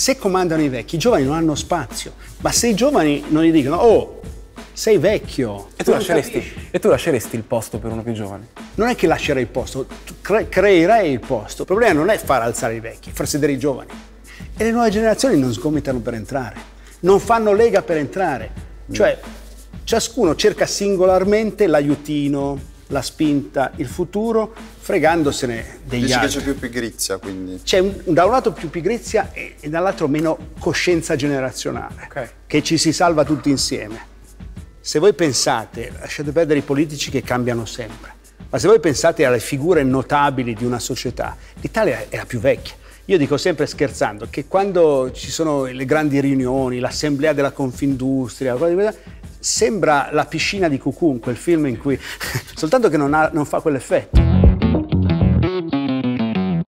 Se comandano i vecchi, i giovani non hanno spazio. Ma se i giovani non gli dicono, oh, sei vecchio. E tu, lasceresti, e tu, lasceresti, il posto per uno più giovane? Non è che lascerei il posto, cre- creerei il posto. Il problema non è far alzare i vecchi, far sedere i giovani. E le nuove generazioni non sgomitano per entrare, non fanno lega per entrare. Cioè, ciascuno cerca singolarmente l'aiutino, la spinta, il futuro, fregandosene degli Dici altri. che c'è più pigrizia, quindi. C'è un, da un lato più pigrizia e, e dall'altro meno coscienza generazionale, Ok. che ci si salva tutti insieme. Se voi pensate, lasciate perdere i politici che cambiano sempre, ma se voi pensate alle figure notabili di una società, l'Italia è la più vecchia. Io dico sempre scherzando che quando ci sono le grandi riunioni, l'assemblea della Confindustria, cose di quella- sembra la piscina di Cucù, quel film in cui soltanto che non, ha- non fa quell'effetto.